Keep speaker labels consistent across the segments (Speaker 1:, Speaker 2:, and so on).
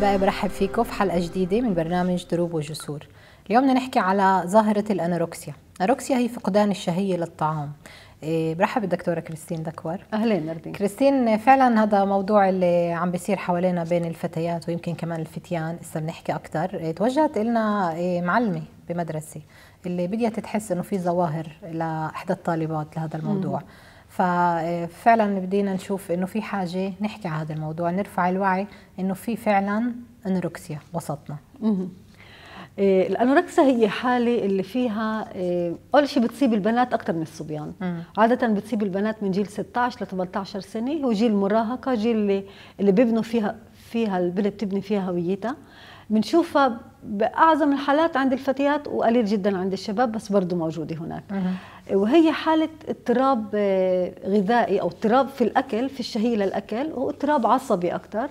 Speaker 1: أحبائي برحب فيكم في حلقة جديدة من برنامج دروب وجسور. اليوم بدنا نحكي على ظاهرة الأنوركسيا. الأنوركسيا هي فقدان الشهية للطعام. إيه، برحب بالدكتورة كريستين دكور
Speaker 2: أهلين نردين
Speaker 1: كريستين فعلا هذا موضوع اللي عم بيصير حوالينا بين الفتيات ويمكن كمان الفتيان هسه بنحكي أكثر إيه، توجهت لنا إيه، معلمة بمدرسة اللي بديت تحس إنه في ظواهر لإحدى الطالبات لهذا الموضوع. ففعلا بدينا نشوف إنه في حاجة نحكي على هذا الموضوع نرفع الوعي إنه في فعلا أنوركسيا وسطنا.
Speaker 2: إيه الأنوركسيا هي حالة اللي فيها إيه أول شيء بتصيب البنات أكثر من الصبيان.
Speaker 1: مم.
Speaker 2: عادة بتصيب البنات من جيل 16 ل 18 سنة هو جيل المراهقه جيل اللي اللي بيبنوا فيها فيها البنت بتبني فيها هويتها. بنشوفها بأعظم الحالات عند الفتيات وقليل جدا عند الشباب بس برضه موجودة هناك. وهي حالة اضطراب آه، غذائي أو اضطراب في الأكل في الشهية للأكل وهو اضطراب عصبي أكثر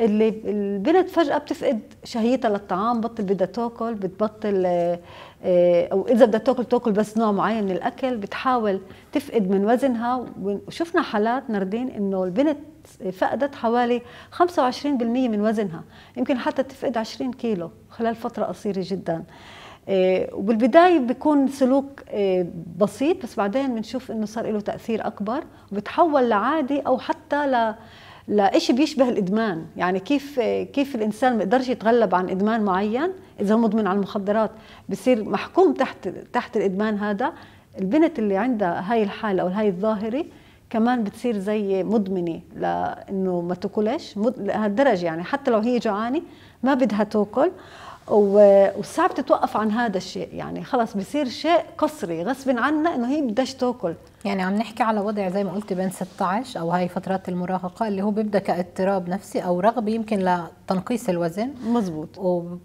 Speaker 2: اللي البنت فجأة بتفقد شهيتها للطعام بطل بدها تاكل بتبطل آه، آه، أو إذا بدها تاكل تاكل بس نوع معين من الأكل بتحاول تفقد من وزنها. وشفنا حالات ناردين إنه البنت فقدت حوالي 25% من وزنها. يمكن حتى تفقد 20 كيلو خلال فترة قصيرة جداً. وبالبداية بيكون سلوك آه، بسيط بس بعدين بنشوف إنه صار له تأثير أكبر وبتحول لعادي أو حتى ل لشيء بيشبه الإدمان. يعني كيف آه، كيف الإنسان ما بيقدرش يتغلب عن إدمان معين. إذا هو مدمن على المخدرات بصير محكوم تحت تحت الإدمان هذا. البنت اللي عندها هاي الحالة أو هاي الظاهرة كمان بتصير زي مدمنة لإنه ما تأكلش لهالدرجة يعني. حتى لو هي جوعانة ما بدها تأكل. وصعب تتوقف عن هذا الشيء. يعني خلص بصير شيء قصري غصب عنها إنه هي بدهاش تاكل.
Speaker 1: يعني عم نحكي على وضع زي ما قلت بين 16 أو هاي فترات المراهقة اللي هو بيبدأ كاضطراب نفسي أو رغبة يمكن لتنقيص الوزن.
Speaker 2: مزبوط.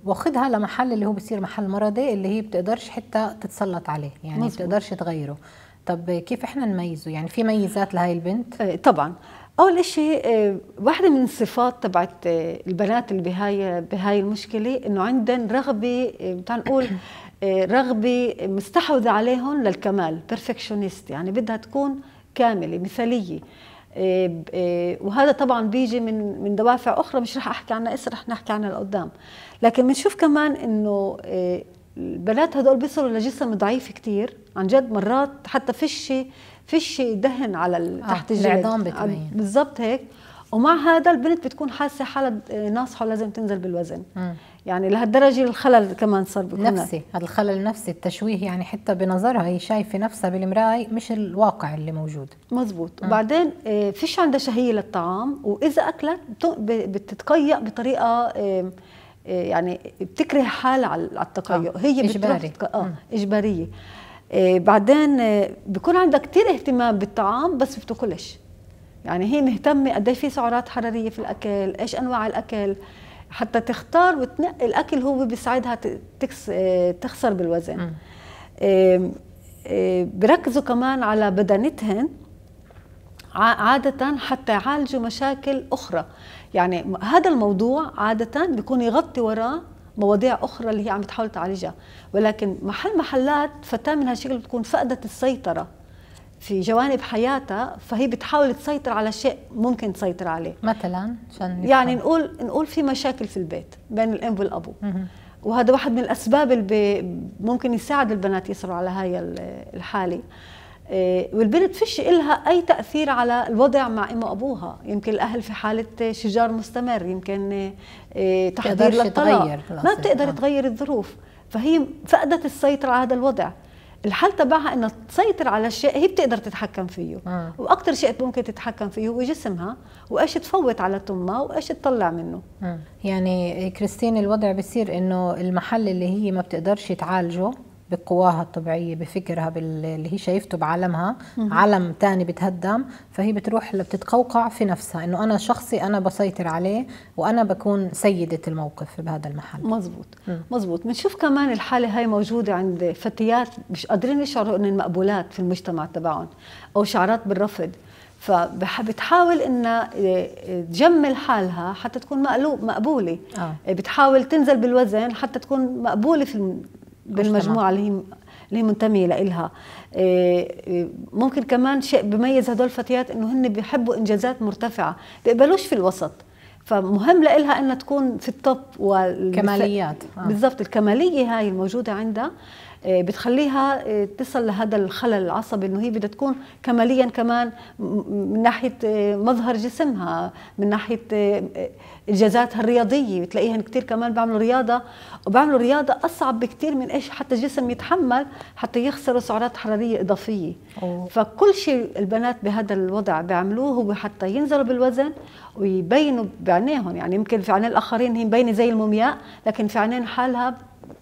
Speaker 1: واخدها لمحل اللي هو بصير محل مرضي اللي هي بتقدرش حتى تتسلط عليه يعني
Speaker 2: مزبوط.
Speaker 1: بتقدرش تغيره. طب كيف إحنا نميزه؟ يعني في ميزات لهي البنت؟
Speaker 2: آه، طبعا. أول شيء آه، واحدة من الصفات تبعت آه، البنات اللي بهاي بهاي المشكلة إنه عندن رغبة آه، تعال نقول رغبة مستحوذة عليهم للكمال بيرفكشنست يعني بدها تكون كاملة مثالية. وهذا طبعا بيجي من من دوافع أخرى مش رح أحكي عنها هسه رح نحكي عنها لقدام. لكن بنشوف كمان إنه البنات هدول بيصلوا لجسم ضعيف كتير عن جد مرات حتى فيش فيش دهن على
Speaker 1: آه،
Speaker 2: تحت الجلد.
Speaker 1: العظام بتبين.
Speaker 2: بالضبط هيك. ومع هذا البنت بتكون حاسة حالها ناصحه ولازم تنزل بالوزن.
Speaker 1: مم.
Speaker 2: يعني لهالدرجة الخلل كمان صار بيكون
Speaker 1: نفسي هذا الخلل النفسي التشويه يعني حتى بنظرها هي شايفة نفسها بالمراية مش الواقع اللي موجود.
Speaker 2: مزبوط. وبعدين آه، فيش عندها شهية للطعام وإذا أكلت بتتقيأ بطريقة آه، آه، يعني بتكره حالها على التقيؤ
Speaker 1: آه،
Speaker 2: هي بتروح
Speaker 1: إجباري.
Speaker 2: تتق- آه
Speaker 1: مم.
Speaker 2: آه، بعدين آه، بيكون عندها كثير اهتمام بالطعام بس بتاكلش. يعني هي مهتمة قد إيه في سعرات حرارية في الأكل إيش أنواع الأكل. حتى تختار وتنقي الأكل هو بيساعدها آه، تخسر بالوزن. بركزوا كمان على بدنتهن عادة حتى يعالجوا مشاكل أخرى. يعني هذا الموضوع عادة بيكون يغطي وراه مواضيع أخرى اللي هي عم تحاول تعالجها. ولكن محل محلات فتاة من هالشكل بتكون فقدت السيطرة في جوانب حياتها فهي بتحاول تسيطر على شيء ممكن تسيطر عليه.
Speaker 1: مثلا.
Speaker 2: يعني نقول نقول في مشاكل في البيت بين الأم
Speaker 1: والأبو.
Speaker 2: وهذا واحد من الأسباب اللي ممكن يساعد البنات يصلوا على هاي ال- الحالة. والبنت فيش إلها أي تأثير على الوضع مع أم وأبوها يمكن الأهل في حالة شجار مستمر يمكن إيه، تحضير للطلاق ما. بتقدر
Speaker 1: آه.
Speaker 2: تغير الظروف فهي فقدت السيطرة على هذا الوضع الحل تبعها انها تسيطر على الشيء هي بتقدر تتحكم فيه
Speaker 1: مم.
Speaker 2: وأكثر شيء ممكن تتحكم فيه هو جسمها وإيش تفوت على تمها وإيش تطلع منه
Speaker 1: مم. يعني كريستين الوضع بصير إنه المحل اللي هي ما بتقدرش تعالجه بقواها الطبيعية بفكرها باللي هي شايفته بعالمها عالم تاني بتهدم فهي بتروح بتتقوقع في نفسها إنه أنا شخصي أنا بسيطر عليه وأنا بكون سيدة الموقف بهذا المحل.
Speaker 2: مزبوط.
Speaker 1: مم.
Speaker 2: مزبوط. بنشوف كمان الحالة هاي موجودة عند فتيات مش قادرين يشعروا إنهم مقبولات في المجتمع تبعهم أو شعارات بالرفض. فبتحاول إنها إيه، تجمل حالها حتى تكون مقلوب مقبولة.
Speaker 1: آه.
Speaker 2: بتحاول تنزل بالوزن حتى تكون مقبولة في الم- بالمجموعة اللي هي اللي منتمية لإلها. إيه، إيه، ممكن كمان شيء بميز هدول الفتيات إنه هن بيحبوا إنجازات مرتفعة بيقبلوش في الوسط. فمهم لها إنها تكون في التوب
Speaker 1: كماليات.
Speaker 2: آه. بالضبط الكمالية هاي الموجودة عندها. بتخليها آه، تصل لهذا الخلل العصبي إنه هي بدها تكون كماليا كمان من ناحية آه، مظهر جسمها من ناحية إنجازاتها الرياضية. بتلاقيها كثير كمان بيعملوا رياضة وبيعملوا رياضة أصعب بكثير من إيش حتى الجسم يتحمل حتى يخسروا سعرات حرارية إضافية. أوه. فكل شيء البنات بهذا الوضع بيعملوه هو حتى ينزلوا بالوزن ويبينوا بعينيهم يعني يمكن في عينين الآخرين هي مبينة زي المومياء لكن في عينين حالها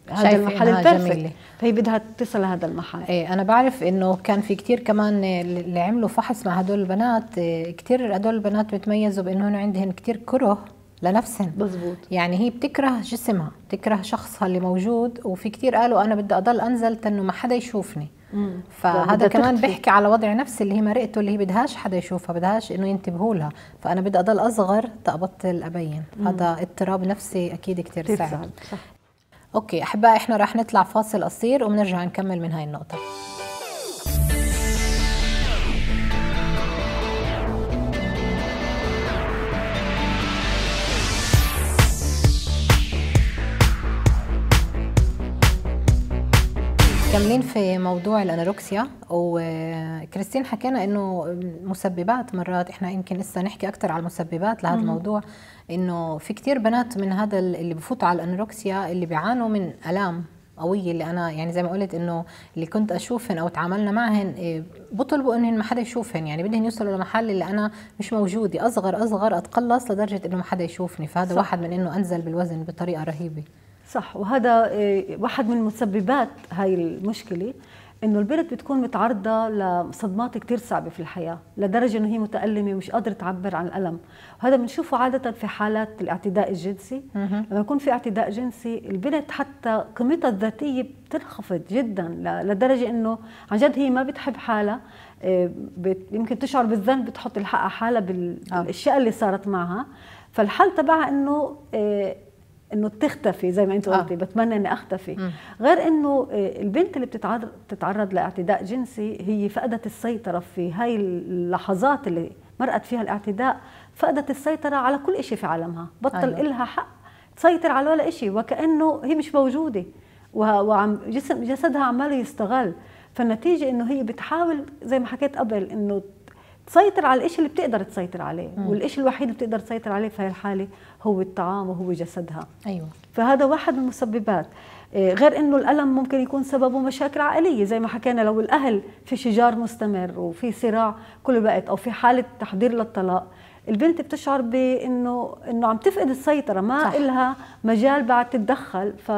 Speaker 2: هذا المحل البيرفكت فهي بدها تصل لهذا المحل.
Speaker 1: إيه أنا بعرف إنه كان في كتير كمان اللي عملوا فحص مع هدول البنات. إيه، كتير هدول البنات بتميزوا بإنه عندهن كتير كره لنفسهم
Speaker 2: مزبوط
Speaker 1: يعني هي بتكره جسمها بتكره شخصها اللي موجود. وفي كتير قالوا أنا بدي أضل أنزل انه ما حدا يشوفني. مم. فهذا كمان بيحكي على وضع نفسي اللي هي مرقته اللي هي بدهاش حدا يشوفها بدهاش إنه ينتبهوا لها. فأنا بدي أضل أصغر تابطل أبين. هذا اضطراب نفسي أكيد كثير صعب. أوكي أحبائي إحنا راح نطلع فاصل قصير وبنرجع نكمل من هاي النقطة. مكملين في موضوع الانوركسيا وكريستين حكينا إنه مسببات مرات إحنا يمكن لسه نحكي أكثر على المسببات لهذا الموضوع إنه في كثير بنات من هذا اللي بفوتوا على الانوركسيا اللي بيعانوا من ألام قوية اللي أنا يعني زي ما قلت إنه اللي كنت أشوفهن أو تعاملنا معهن إيه، بطلبوا انهن ما حدا يشوفهن يعني بدهن يوصلوا لمحل اللي أنا مش موجودة أصغر أصغر أتقلص لدرجة إنه ما حدا يشوفني فهذا صح. واحد من إنه أنزل بالوزن بطريقة رهيبة
Speaker 2: صح. وهذا إيه، واحد من مسببات هاي المشكلة إنه البنت بتكون متعرضة لصدمات كثير صعبة في الحياة لدرجة إنه هي متألمة ومش قادرة تعبر عن الألم. وهذا بنشوفه عادة في حالات الاعتداء الجنسي. لما يكون في اعتداء جنسي البنت حتى قيمتها الذاتية بتنخفض جدا لدرجة إنه عن جد هي ما بتحب حالها آه، يمكن تشعر بالذنب بتحط الحق على حالها بالاشياء اللي صارت معها. فالحل تبعها إنه آه، إنه تختفي زي ما أنت قلتي آه. بتمنى إني أختفي م. غير إنه آه، البنت اللي بتتعرض تتعرض لاعتداء جنسي هي فقدت السيطرة في هاي اللحظات اللي مرقت فيها الاعتداء فقدت السيطرة على كل شيء في عالمها بطل أيوة. لها حق تسيطر على ولا شيء وكأنه هي مش موجودة وعم جسم جسدها عماله يستغل فالنتيجة إنه هي بتحاول زي ما حكيت قبل إنه تسيطر على الشيء اللي بتقدر تسيطر عليه والشيء الوحيد اللي بتقدر تسيطر عليه في هاي الحالة هو الطعام وهو جسدها.
Speaker 1: أيوه.
Speaker 2: فهذا واحد من المسببات. إيه، غير إنه الألم ممكن يكون سببه مشاكل عائليه زي ما حكينا لو الأهل في شجار مستمر وفي صراع كل الوقت أو في حالة تحضير للطلاق البنت بتشعر بانه إنه عم تفقد السيطرة ما صح. إلها مجال بعد تتدخل ف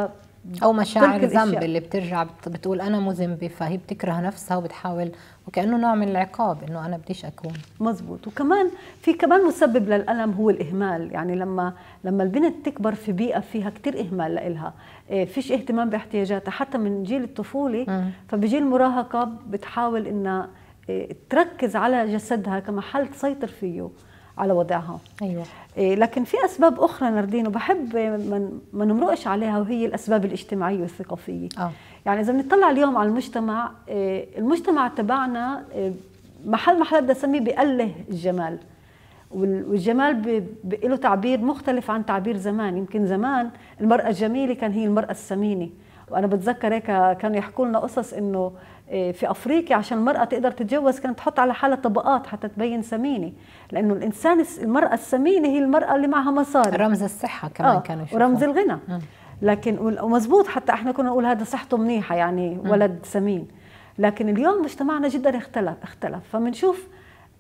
Speaker 1: أو مشاعر ذنب اللي بترجع بتقول أنا مذنبة فهي بتكره نفسها وبتحاول وكأنه نوع من العقاب إنه أنا بديش أكون.
Speaker 2: مزبوط. وكمان في كمان مسبب للألم هو الإهمال. يعني لما لما البنت تكبر في بيئة فيها كثير إهمال لها إيه، فيش اهتمام باحتياجاتها. حتى من جيل الطفولة فبجيل المراهقة بتحاول إنها إيه، تركز على جسدها كمحل تسيطر فيه. على وضعها.
Speaker 1: أيوه.
Speaker 2: إيه لكن في أسباب أخرى نردين وبحب ما نمرقش عليها وهي الأسباب الاجتماعية والثقافية.
Speaker 1: أوه.
Speaker 2: يعني إذا بنطلع اليوم على المجتمع إيه المجتمع تبعنا إيه محل محل بدي أسميه بيأله الجمال. والجمال له تعبير مختلف عن تعبير زمان. يمكن زمان المرأة الجميلة كان هي المرأة السمينة. وأنا بتذكر هيك كانوا يحكوا لنا قصص إنه في أفريقيا عشان المرأة تقدر تتجوز كانت تحط على حالها طبقات حتى تبين سمينه لأنه الإنسان المرأة السمينة هي المرأة اللي معها مصاري.
Speaker 1: رمز الصحة كمان آه كانوا
Speaker 2: يشوفوا ورمز الغنى. لكن ومزبوط حتى إحنا كنا نقول هذا صحته منيحة يعني ولد سمين. لكن اليوم مجتمعنا جدا اختلف اختلف. فبنشوف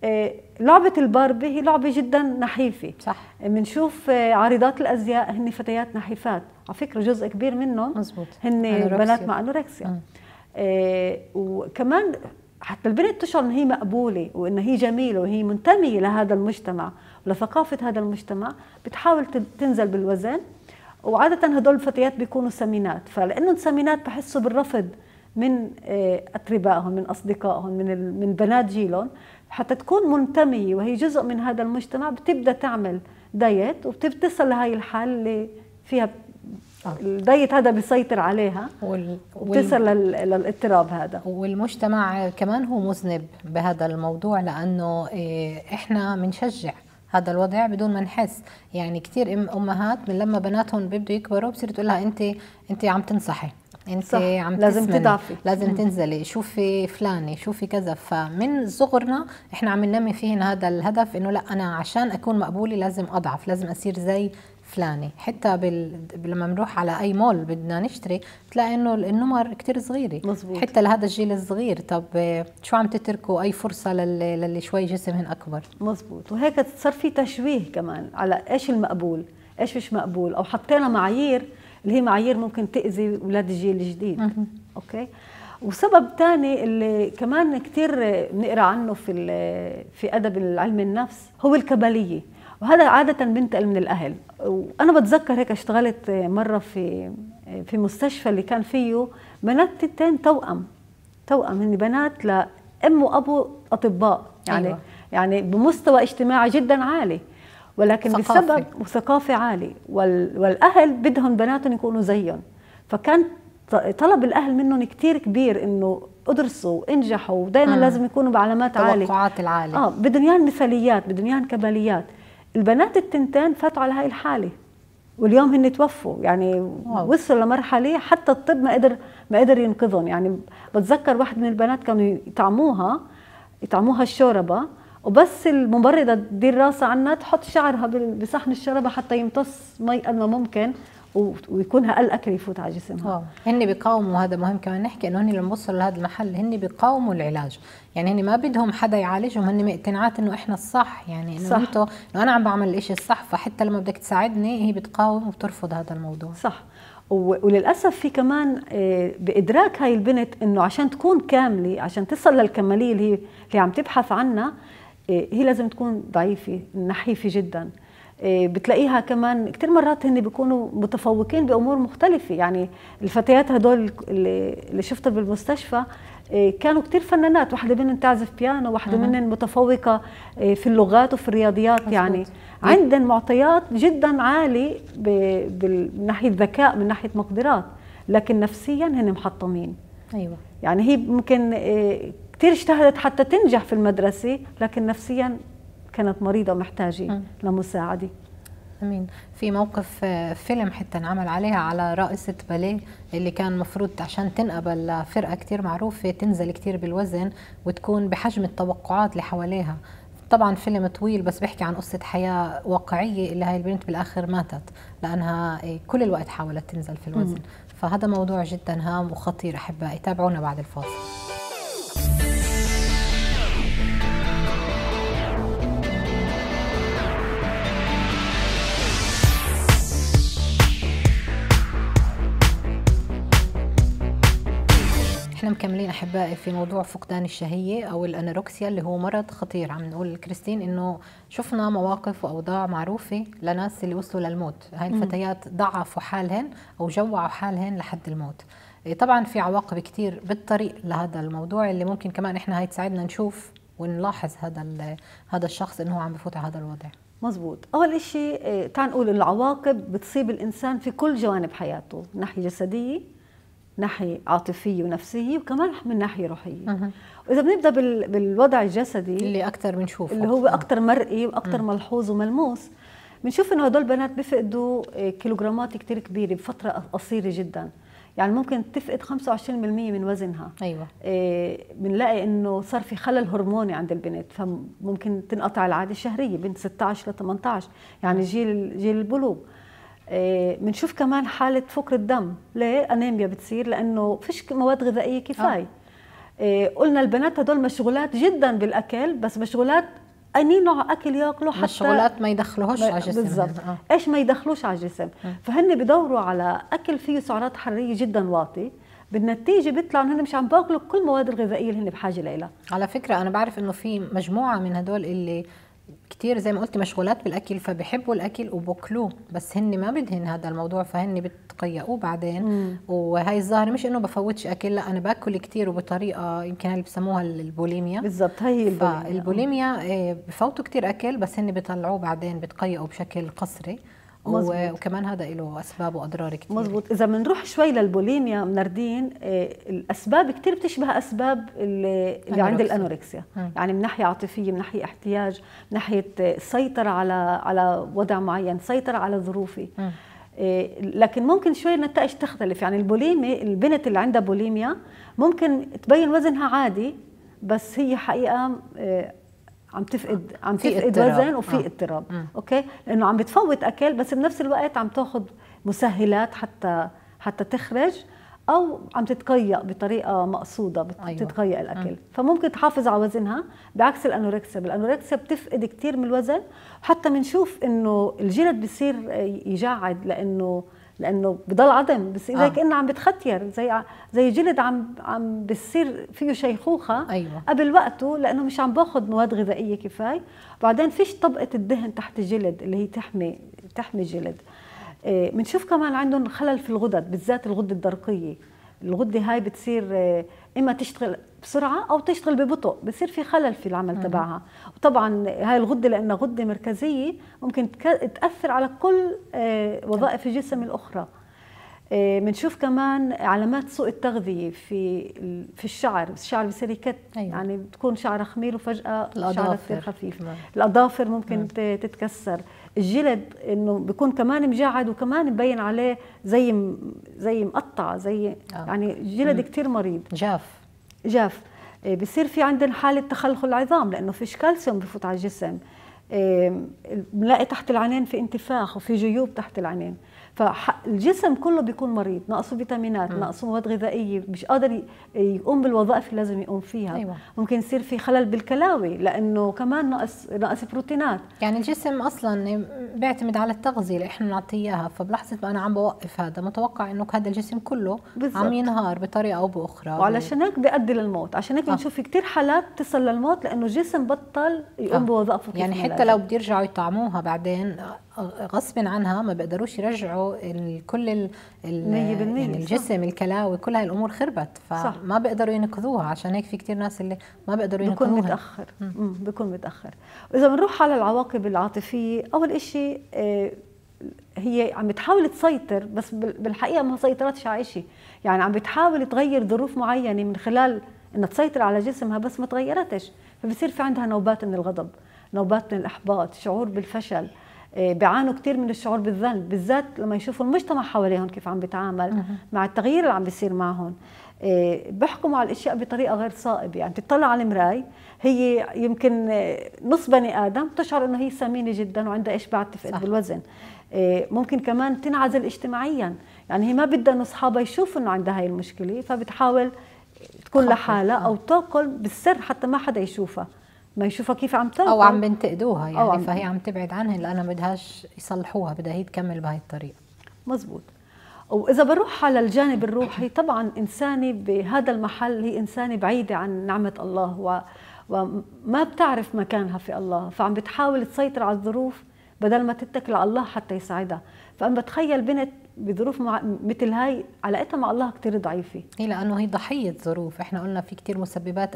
Speaker 2: إيه، لعبة الباربي هي لعبة جدا نحيفة.
Speaker 1: صح.
Speaker 2: بنشوف إيه، عارضات الأزياء هن فتيات نحيفات. على فكرة جزء كبير منهم
Speaker 1: مزبوط.
Speaker 2: هن بنات مع أنوركسيا. آه، وكمان حتى البنت تشعر إن هي مقبولة وإن هي جميلة وهي منتمية لهذا المجتمع ولثقافة هذا المجتمع بتحاول تنزل بالوزن. وعادة هدول الفتيات بيكونوا سمينات. فلانهم سمينات بحسوا بالرفض من آه، أتربائهم من أصدقائهم من من بنات جيلهم. حتى تكون منتمية وهي جزء من هذا المجتمع بتبدأ تعمل دايت وبتصل لهي الحال اللي فيها الدايت هذا بيسيطر عليها وال... وبتصل وال... للاضطراب هذا.
Speaker 1: والمجتمع كمان هو مذنب بهذا الموضوع لأنه إيه، إحنا بنشجع هذا الوضع بدون ما نحس. يعني كثير أمهات من لما بناتهم بيبدوا يكبروا بصير تقول لها انت انت عم تنصحي. انت صح. عم
Speaker 2: لازم تضعفي.
Speaker 1: لازم مم. تنزلي. شوفي فلانه شوفي كذا. فمن صغرنا إحنا عم ننمي فيهن هذا الهدف إنه لا أنا عشان أكون مقبولة لازم أضعف لازم أصير زي فلانه حتى بال... لما بنروح على أي مول بدنا نشتري بتلاقي إنه النمر كتير صغيرة.
Speaker 2: مزبوط.
Speaker 1: حتى لهذا الجيل الصغير. طب شو عم تتركوا؟ أي فرصة للي, للي شوي جسمهن أكبر.
Speaker 2: مزبوط وهيك صار في تشويه كمان على إيش المقبول إيش مش مقبول. أو حطينا معايير اللي هي معايير ممكن تأذي أولاد الجيل الجديد. أوكي؟ وسبب ثاني اللي كمان كثير بنقرأ عنه في في أدب علم النفس هو الكبلية. وهذا عادة بنتقل من الأهل. وأنا بتذكر هيك اشتغلت مرة في في مستشفى اللي كان فيه بنات تنتين توأم. توأم هن بنات لأم وأبو أطباء يعني أيوة. يعني بمستوى اجتماعي جدا عالي. ولكن ثقافي. بسبب وثقافه عالي. والأهل بدهم بناتهم يكونوا زيهم. فكان طلب الأهل منهم كثير كبير إنه ادرسوا انجحوا ودائما لازم يكونوا بعلامات عالية.
Speaker 1: التوقعات العاليه
Speaker 2: آه بدهم اياهم مثاليات بدهم اياهم كماليات. البنات التنتين فاتوا على هاي الحالة واليوم هن توفوا يعني واو. وصلوا لمرحلة حتى الطب ما قدر ما قدر ينقذهم يعني بتذكر واحد من البنات كانوا يطعموها يطعموها الشوربة وبس الممرضة تدير راسها عنا تحط شعرها بصحن الشوربة حتى يمتص مي قد ما ممكن ويكون أقل اكل يفوت على جسمها.
Speaker 1: هن بيقاوموا هذا مهم كمان نحكي إنه هن لما وصلوا لهذا المحل هن بيقاوموا العلاج. يعني هن ما بدهم حدا يعالجهم هن مقتنعات إنه إحنا الصح. يعني إنه أنتوا انه أنا عم بعمل الشيء الصح فحتى لما بدك تساعدني هي بتقاوم وبترفض هذا الموضوع.
Speaker 2: صح. وللأسف في كمان آه، بإدراك هاي البنت إنه عشان تكون كاملة عشان تصل للكمالية اللي هي اللي عم تبحث عنها آه، هي لازم تكون ضعيفة نحيفة جدا. بتلاقيها كمان كثير مرات هن بيكونوا متفوقين بأمور مختلفة. يعني الفتيات هدول اللي شفتها بالمستشفى إيه، كانوا كثير فنانات. واحدة منهم تعزف بيانو واحدة منهم متفوقة إيه، في اللغات وفي الرياضيات مزبوط. يعني. عندهم معطيات جدا عالية من ناحية ذكاء من ناحية مقدرات. لكن نفسيا هن محطمين.
Speaker 1: أيوه.
Speaker 2: يعني هي ممكن كثير اجتهدت حتى تنجح في المدرسة لكن نفسيا كانت مريضة محتاجه لمساعدة.
Speaker 1: أمين. في موقف آه، فيلم حتى انعمل عليها على رائسه باليه اللي كان المفروض عشان تنقبل لفرقة كثير معروفة تنزل كثير بالوزن وتكون بحجم التوقعات اللي حواليها. طبعا فيلم طويل بس بيحكي عن قصة حياة واقعية اللي هاي البنت بالآخر ماتت لأنها آه، كل الوقت حاولت تنزل في الوزن. فهذا موضوع جدا هام وخطير أحبائي. تابعونا بعد الفاصل. إحنا مكملين احبائي في موضوع فقدان الشهية أو الانوركسيا اللي هو مرض خطير. عم نقول كريستين انه شفنا مواقف واوضاع معروفة لناس اللي وصلوا للموت. هاي الفتيات ضعفوا حالهن أو جوعوا حالهن لحد الموت. إيه، طبعا في عواقب كثير بالطريق لهذا الموضوع اللي ممكن كمان إحنا هاي تساعدنا نشوف ونلاحظ هذا هذا الشخص انه هو عم بفوت على هذا الوضع.
Speaker 2: مزبوط. أول شيء إيه، تعال نقول العواقب بتصيب الإنسان في كل جوانب حياته. ناحية جسدية ناحية عاطفية ونفسية وكمان من ناحية روحية. وإذا بنبدأ بالوضع الجسدي
Speaker 1: اللي أكثر بنشوفه.
Speaker 2: اللي هو أكثر مرئي وأكثر ملحوظ وملموس. بنشوف إنه هدول البنات بيفقدوا آه، كيلوغرامات كثير كبيرة بفترة قصيرة جدا. يعني ممكن تفقد 25% من وزنها.
Speaker 1: أيوه.
Speaker 2: بنلاقي إنه صار في خلل هرموني عند البنت. فممكن تنقطع العادة الشهرية بين 16 ل 18 يعني جيل جيل البلوغ. بنشوف آه، كمان حالة فقر الدم. ليه؟ أنيميا بتصير لأنه فيش مواد غذائية كفاية. آه. قلنا البنات هدول مشغولات جدا بالأكل بس مشغولات اي نوع أكل يأكلوا
Speaker 1: حتى مشغولات ما يدخلوهوش على الجسم
Speaker 2: بالضبط. آه. إيش ما يدخلوش على الجسم آه. فهن بدوروا على أكل فيه سعرات حرارية جدا واطي. بالنتيجة بيطلعوا انهم مش عم باكلوا كل المواد الغذائية اللي هن بحاجة لها
Speaker 1: على فكرة أنا بعرف إنه في مجموعة من هدول اللي كتير زي ما قلت مشغولات بالأكل فبحبوا الأكل وباكلوه بس هن ما بدهن هذا الموضوع فهن بتقيقوه بعدين. مم. وهي الظاهره مش إنه بفوتش أكل لا أنا باكل كتير وبطريقة يمكن اللي بسموها البوليميا.
Speaker 2: بالضبط هي
Speaker 1: البوليميا. البوليميا آه، بفوتوا كتير أكل بس هن بيطلعوه بعدين بتقيقوا بشكل قسري مزبوط. وكمان هذا له أسباب وأضرار كثير
Speaker 2: مزبوط إذا بنروح شوي للبوليميا منردين آه، الأسباب كثير بتشبه أسباب اللي, اللي عند الأنوركسيا. يعني من ناحية عاطفية من ناحية احتياج من ناحية سيطرة على على وضع معين سيطرة على ظروفي. آه، لكن ممكن شوي النتائج تختلف. يعني البوليمي البنت اللي عندها بوليميا ممكن تبين وزنها عادي بس هي حقيقة آه، عم تفقد عم تفقد وزن وفي آه. اضطراب okay لأنه عم بتفوت أكل بس بنفس الوقت عم تاخذ مسهلات حتى حتى تخرج أو عم تتقيأ بطريقة مقصودة أيوة. بتتقيأ الأكل م. فممكن تحافظ على وزنها بعكس الانوركسيا بالانوركسيا بتفقد كثير من الوزن وحتى بنشوف إنه الجلد بصير يجعد لأنه لأنه بضل عدم بس زي آه. كأنه عم بتختير زي زي جلد عم عم بصير فيه شيخوخة
Speaker 1: أيوة.
Speaker 2: قبل وقته لأنه مش عم باخذ مواد غذائية كفاية بعدين فيش طبقة الدهن تحت الجلد اللي هي تحمي تحمي الجلد بنشوف آه كمان عندهم خلل في الغدد بالذات الغدة الدرقية الغدة هاي بتصير آه إما تشتغل بسرعة أو تشتغل ببطء بصير في خلل في العمل تبعها. وطبعا هاي الغدة لأنها غدة مركزية ممكن تأثر على كل آه، وظائف الجسم الأخرى. بنشوف آه، كمان علامات سوء التغذية في في الشعر. الشعر بصير يكت أيوة. يعني بتكون شعرها خمير وفجأة شعرها كثير خفيف. نعم. الأظافر ممكن مم. تتكسر. الجلد إنه بيكون كمان مجعد وكمان مبين عليه زي زي مقطع زي آه. يعني جلد كثير مريض.
Speaker 1: جاف.
Speaker 2: جاف. إيه، بصير في عندنا حالة تخلخل العظام لأنه فيش كالسيوم بفوت على الجسم. إيه، بنلاقي تحت العينين في انتفاخ وفي جيوب تحت العينين. فالجسم كله بيكون مريض ناقصه فيتامينات ناقصه مواد غذائية مش قادر يقوم بالوظائف اللي لازم يقوم فيها
Speaker 1: أيوة.
Speaker 2: ممكن يصير في خلل بالكلاوي لأنه كمان ناقص ناقص بروتينات
Speaker 1: يعني الجسم أصلا بيعتمد على التغذية اللي إحنا بنعطيه إياها فبلحظه ما أنا عم بوقف هذا متوقع إنه هذا الجسم كله بالزبط. عم ينهار بطريقة أو بأخرى
Speaker 2: وعلشان هيك بيؤدي للموت عشان هيك بنشوف آه. كثير حالات تصل للموت لأنه الجسم بطل يقوم آه. بوظائفه
Speaker 1: يعني حتى لو بده يرجعوا يطعموها بعدين غصب عنها ما بيقدروش يرجعوا كل ال يعني الجسم الكلاوي كل هاي الأمور خربت. فما بيقدروا ينقذوها. عشان هيك في كثير ناس اللي ما بيقدروا ينقذوها.
Speaker 2: بيكون متاخر بيكون متأخر. واذا بنروح على العواقب العاطفية أول شيء آه، هي عم بتحاول تسيطر بس بالحقيقة ما سيطرتش على شيء يعني عم بتحاول تغير ظروف معينة من خلال إنها تسيطر على جسمها بس ما تغيرتش. فبصير في عندها نوبات من الغضب نوبات من الإحباط شعور بالفشل. بيعانوا كثير من الشعور بالذنب بالذات لما يشوفوا المجتمع حواليهم كيف عم بيتعامل مع التغيير اللي عم بيصير معهم. آه، بيحكموا على الأشياء بطريقة غير صائبة. يعني تطلع على المراي هي يمكن آه، نص بني آدم تشعر إنه هي سمينة جدا وعندها اشباع تفقد بالوزن ممكن كمان تنعزل اجتماعيا. يعني هي ما بدها إنه أصحابها يشوفوا إنه عندها هاي المشكلة فبتحاول تكون لحالها أو تأكل بالسر حتى ما حدا يشوفها. ما يشوفها كيف عم تاكل.
Speaker 1: أو عم بنتقدوها يعني عم فهي عم تبعد عنها لانها بدهاش يصلحوها بدها هي تكمل بهي الطريقة.
Speaker 2: مزبوط. وإذا بروح على الجانب الروحي طبعا إنسانة بهذا المحل هي إنسانة بعيدة عن نعمة الله و وما بتعرف مكانها في الله. فعم بتحاول تسيطر على الظروف بدل ما تتكل على الله حتى يساعدها. فأنا بتخيل بنت بظروف مع... مثل هاي علاقتها مع الله كثير ضعيفة.
Speaker 1: هي لأنه هي ضحية ظروف. إحنا قلنا في كثير مسببات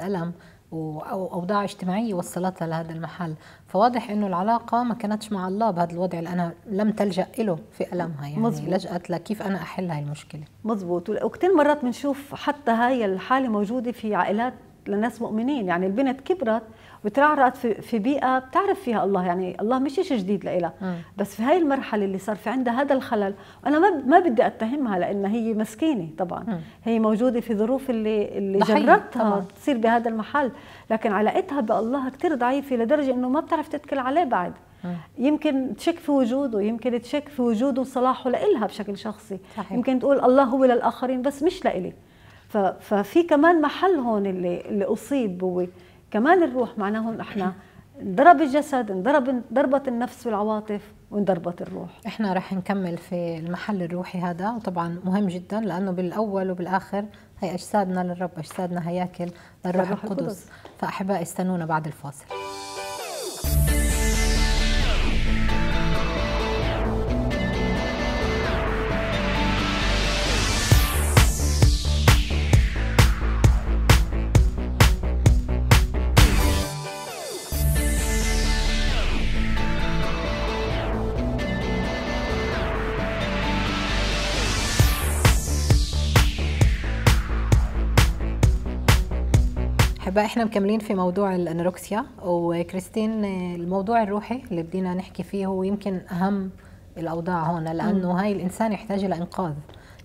Speaker 1: الم واوضاع اجتماعية وصلتها لهذا المحل. فواضح إنه العلاقة ما كانتش مع الله بهذا الوضع اللي أنا لم تلجأ له في ألمها يعني مزبوط. لجأت لكيف أنا أحل هاي المشكلة.
Speaker 2: مزبوط وكثير مرات بنشوف حتى هاي الحالة موجودة في عائلات لناس مؤمنين. يعني البنت كبرت وترعرعت في, بيئة بتعرف فيها الله. يعني الله مش شيء جديد لها بس في هاي المرحلة اللي صار في عندها هذا الخلل أنا ما ما بدي أتهمها لأن هي مسكينة طبعا. م. هي موجودة في ظروف اللي اللي جرتها تصير بهذا المحل. لكن علاقتها بالله كثير ضعيفة لدرجة إنه ما بتعرف تتكل عليه بعد. م. يمكن تشك في وجوده يمكن تشك في وجوده وصلاحه لإلها بشكل شخصي. صحيح. يمكن تقول الله هو للآخرين بس مش لإلي. ففي كمان محل هون اللي اللي أصيب هو كمان الروح معناه إحنا انضرب الجسد انضرب ضربت النفس والعواطف وانضربت الروح.
Speaker 1: إحنا رح نكمل في المحل الروحي هذا وطبعا مهم جدا لأنه بالأول وبالآخر هي أجسادنا للرب أجسادنا هياكل للروح القدس. القدس. فأحبائي استنونا بعد الفاصل. احباء إحنا مكملين في موضوع الانوركسيا وكريستين الموضوع الروحي اللي بدينا نحكي فيه هو يمكن أهم الأوضاع هون لأنه هاي الإنسان يحتاج إلى إنقاذ.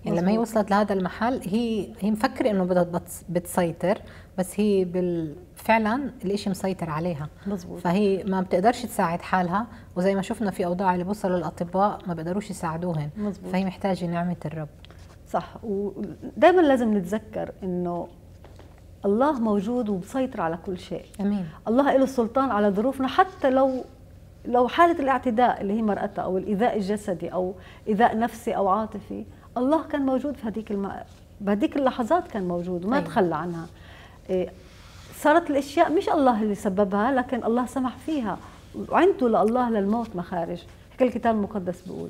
Speaker 1: يعني لما هي وصلت لهذا المحل هي هي مفكره إنه بدها بتسيطر بس هي بال فعلا الإشي مسيطر عليها.
Speaker 2: مزبوط.
Speaker 1: فهي ما بتقدرش تساعد حالها وزي ما شفنا في أوضاع اللي بوصلوا الاطباء ما بيقدروش يساعدوهن.
Speaker 2: مزبوط.
Speaker 1: فهي محتاجة نعمة الرب.
Speaker 2: صح. ودائما لازم نتذكر إنه الله موجود ومسيطر على كل شيء.
Speaker 1: آمين.
Speaker 2: الله له السلطان على ظروفنا حتى لو لو حالة الاعتداء اللي هي مرأتها أو الإيذاء الجسدي أو إيذاء نفسي أو عاطفي الله كان موجود في هذيك الم... بهذيك اللحظات كان موجود وما أيوة. تخلى عنها. إيه صارت الأشياء مش الله اللي سببها لكن الله سمح فيها. وعنده لله للموت مخارج. هيك الكتاب المقدس بيقول.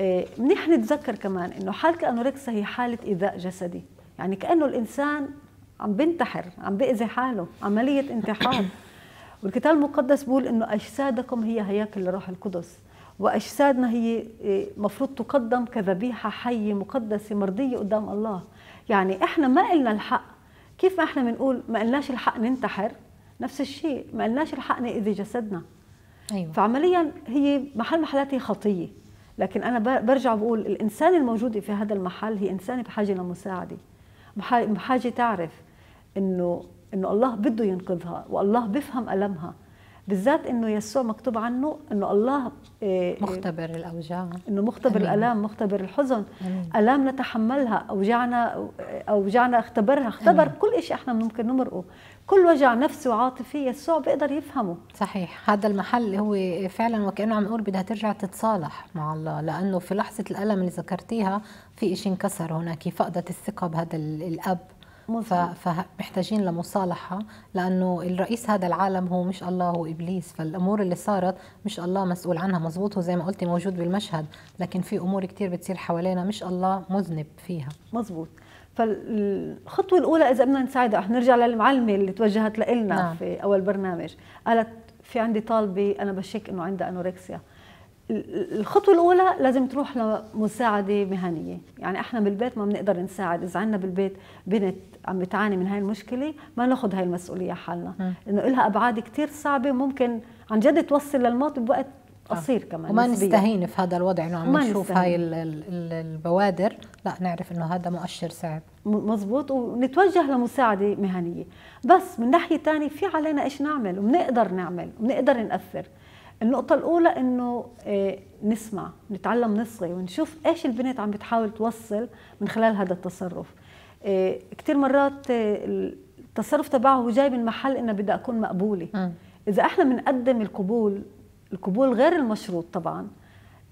Speaker 2: إيه منيح نتذكر كمان إنه حالة الانوركسيا هي حالة إيذاء جسدي. يعني كأنه الإنسان عم بينتحر عم بيأذي حاله عملية انتحار. والكتاب المقدس بيقول إنه أجسادكم هي هياكل لروح القدس وأجسادنا هي مفروض تقدم كذبيحة حية مقدسة مرضية قدام الله. يعني إحنا ما إلنا الحق. كيف ما إحنا بنقول ما قلناش الحق ننتحر؟ نفس الشيء ما قلناش الحق نأذي جسدنا.
Speaker 1: أيوة.
Speaker 2: فعمليا هي محل محلات هي خطية. لكن أنا برجع بقول الإنسان الموجوده في هذا المحل هي إنسانة بحاجة لمساعدة بحاجة تعرف. إنه إنه الله بده ينقذها والله بيفهم ألمها. بالذات إنه يسوع مكتوب عنه إنه الله
Speaker 1: إيه مختبر الأوجاع.
Speaker 2: إنه مختبر أمين. الألام مختبر الحزن. أمين. ألام نتحملها اوجاعنا أوجعنا أختبرها. اختبر أمين. كل شيء إحنا ممكن نمرقه. كل وجع نفسي وعاطفي يسوع بيقدر يفهمه.
Speaker 1: صحيح. هذا المحل هو فعلا وكأنه عم نقول بدها ترجع تتصالح مع الله لأنه في لحظة الألم اللي ذكرتيها في شيء انكسر هناك فقدت الثقة بهذا الأب. فمحتاجين لمصالحة لأنه الرئيس هذا العالم هو مش الله هو إبليس فالأمور اللي صارت مش الله مسؤول عنها. مزبوط وزي ما قلتي موجود بالمشهد لكن في أمور كتير بتصير حوالينا مش الله مذنب فيها.
Speaker 2: مزبوط فالخطوة الأولى إذا بدنا نساعدها رح نرجع للمعلمة اللي توجهت لنا نعم. في أول برنامج. قالت في عندي طالبة أنا بشك إنه عندها أنوركسيا. الخطوة الأولى لازم تروح لمساعدة مهنية، يعني إحنا بالبيت ما بنقدر نساعد، إذا عندنا بالبيت بنت عم بتعاني من هاي المشكلة ما ناخذ هاي المسؤولية حالنا، لأنه لها أبعاد كثير صعبة ممكن عن جد توصل للموت بوقت آه. قصير كمان
Speaker 1: وما نسبياً. نستهين في هذا الوضع إنه عم نشوف هاي البوادر. لا نعرف إنه هذا مؤشر صعب.
Speaker 2: مزبوط. ونتوجه لمساعدة مهنية. بس من ناحية ثانية في علينا إيش نعمل؟ وبنقدر نعمل وبنقدر نأثر. النقطة الأولى إنه آه، نسمع، نتعلم نصغي ونشوف إيش البنت عم بتحاول توصل من خلال هذا التصرف. آه، كثير مرات آه، التصرف تبعه هو جاي من محل إنه بدي أكون مقبولة. إذا إحنا بنقدم القبول، القبول غير المشروط طبعاً.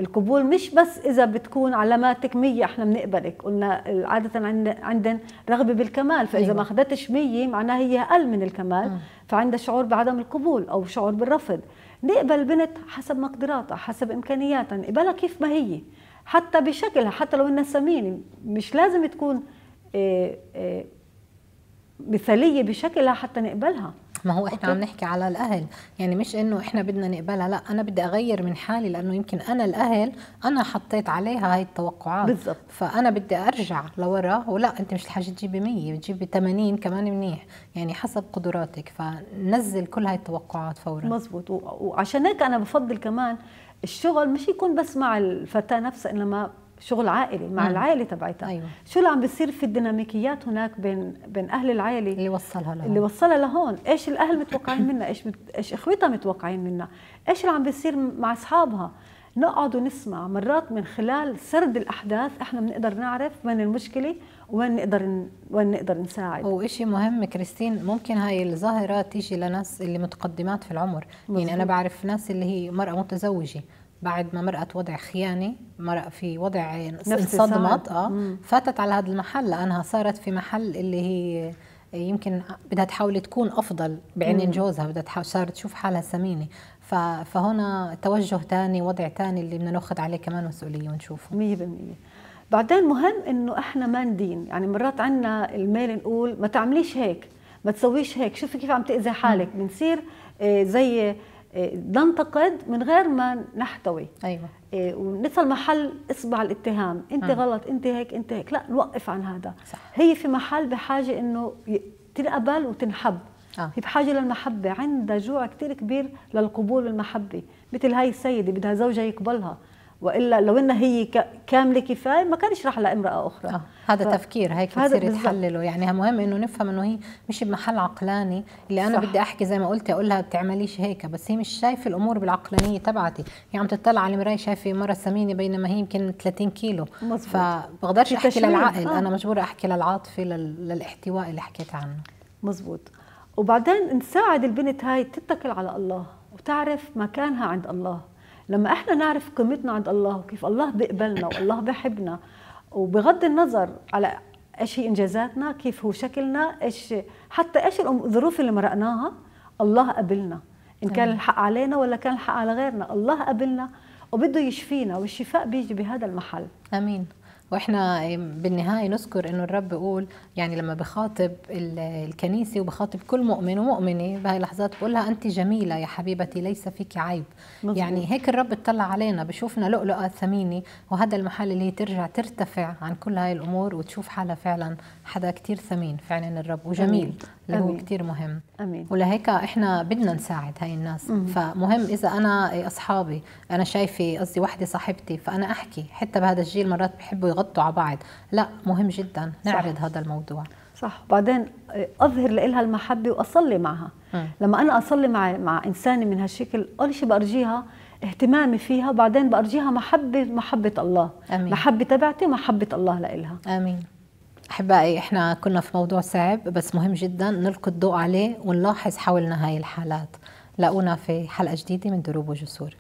Speaker 2: القبول مش بس إذا بتكون علاماتك 100 إحنا بنقبلك قلنا عادة عندنا رغبة بالكمال فإذا أيوة. ما أخذتش 100 معناها هي أقل من الكمال فعندها شعور بعدم القبول أو شعور بالرفض نقبل البنت حسب مقدراتها حسب إمكانياتها نقبلها كيف ما هي. حتى بشكلها حتى لو إنها سمينه مش لازم تكون آه، آه، مثالية بشكلها حتى نقبلها.
Speaker 1: ما هو إحنا عم نحكي على الأهل. يعني مش إنه إحنا بدنا نقبلها لا أنا بدي أغير من حالي لأنه يمكن أنا الأهل أنا حطيت عليها هاي التوقعات.
Speaker 2: بالضبط.
Speaker 1: فأنا بدي أرجع لورا ولا أنت مش الحاجة تجيبي 100 بتجيبي 80 كمان منيح. يعني حسب قدراتك. فنزل كل هاي التوقعات فورا.
Speaker 2: مزبوط. وعشان هيك أنا بفضل كمان الشغل مش يكون بس مع الفتاة نفسها إنما شغل عائلي مع مم. العائلة تبعتها
Speaker 1: أيوة.
Speaker 2: شو اللي عم بيصير في الديناميكيات هناك بين بين أهل العائلة؟
Speaker 1: اللي وصلها لهون.
Speaker 2: اللي وصلها لهون. إيش الأهل متوقعين منها؟ إيش مت... إيش إخوتها متوقعين منها؟ إيش اللي عم بيصير مع أصحابها؟ نقعد ونسمع. مرات من خلال سرد الأحداث إحنا بنقدر نعرف وين المشكلة وين نقدر وين نقدر نساعد.
Speaker 1: وشيء مهم كريستين ممكن هاي الظاهرة تيجي لناس اللي متقدمات في العمر. مزبوط. يعني أنا بعرف ناس اللي هي مرأة متزوجة. بعد ما مرقت وضع خيانة مرق في وضع انصدمت آه فاتت على هذا المحل. لأنها صارت في محل اللي هي يمكن بدها تحاول تكون أفضل بعينين جوزها بدها تحاول صارت تشوف حالها سمينة. فهنا توجه ثاني وضع ثاني اللي بدنا ناخذ عليه كمان مسؤولية ونشوفه.
Speaker 2: 100% بعدين مهم إنه إحنا ما ندين. يعني مرات عندنا الميل نقول ما تعمليش هيك ما تسويش هيك. شوفي كيف عم تأذي حالك. بنصير آه، زي ننتقد من غير ما نحتوي.
Speaker 1: أيوه.
Speaker 2: إيه ونصل محل إصبع الاتهام أنت م. غلط أنت هيك أنت هيك. لا نوقف عن هذا.
Speaker 1: صح.
Speaker 2: هي في محل بحاجة إنه تنقبل وتنحب.
Speaker 1: آه.
Speaker 2: هي بحاجة للمحبة. عندها جوع كثير كبير للقبول والمحبه مثل هاي السيدة بدها زوجها يقبلها. وإلا لو انها هي كاملة كفاية ما كانش راح لامراه أخرى
Speaker 1: آه. هذا
Speaker 2: ف-
Speaker 1: تفكير هيك بتصير. تحلله يعني مهم إنه نفهم إنه هي مش بمحل عقلاني اللي أنا
Speaker 2: صح.
Speaker 1: بدي أحكي زي ما قلت أقول لها بتعمليش هيك بس هي مش شايفة الأمور بالعقلانية تبعتي هي عم تطلع على المراية شايفة مرة سمينة بينما هي يمكن 30 كيلو
Speaker 2: مزبوط.
Speaker 1: فبقدرش أحكي
Speaker 2: تشويه.
Speaker 1: للعقل
Speaker 2: آه.
Speaker 1: أنا مجبورة أحكي للعاطفة لل... للاحتواء اللي حكيت عنه
Speaker 2: مزبوط وبعدين نساعد البنت هاي تتكل على الله وتعرف مكانها عند الله لما إحنا نعرف قيمتنا عند الله وكيف الله بيقبلنا والله بحبنا وبغض النظر على إيش هي إنجازاتنا كيف هو شكلنا إيش حتى إيش الظروف اللي مرقناها الله قبلنا. إن كان
Speaker 1: أمين.
Speaker 2: الحق علينا ولا كان الحق على غيرنا الله قبلنا وبده يشفينا والشفاء بيجي بهذا المحل.
Speaker 1: آمين. وإحنا بالنهاية نذكر إنه الرب بيقول يعني لما بخاطب ال- الكنيسة وبخاطب كل مؤمن ومؤمنة بهاي اللحظات بقول لها أنت جميلة يا حبيبتي ليس فيك عيب.
Speaker 2: مظبوط.
Speaker 1: يعني هيك الرب اطلع علينا بشوفنا لؤلؤة ثمينة وهذا المحل اللي هي ترجع ترتفع عن كل هاي الأمور وتشوف حالها فعلا حدا كتير ثمين فعلا الرب وجميل.
Speaker 2: أمين.
Speaker 1: اللي هو
Speaker 2: أمين.
Speaker 1: كتير مهم.
Speaker 2: أمين.
Speaker 1: ولهيك إحنا بدنا نساعد هاي الناس. فمهم إذا أنا أصحابي أنا شايفة قصدي وحدة صاحبتي فأنا أحكي. حتى بهذا الجيل مرات بحبوا يغطوا على بعض. لا مهم جدا نعرض هذا الموضوع.
Speaker 2: صح. وبعدين أظهر لها المحبة وأصلي معها.
Speaker 1: مم.
Speaker 2: لما أنا أصلي مع مع إنسانة من هالشكل أول شيء بأرجيها اهتمامي فيها وبعدين بأرجيها محبة محبة الله.
Speaker 1: آمين.
Speaker 2: محبة تبعتي محبة الله لإلها.
Speaker 1: آمين. أحبائي إحنا كنا في موضوع صعب بس مهم جدا نلقي الضوء عليه ونلاحظ حولنا هاي الحالات. لاقونا في حلقة جديدة من دروب وجسور.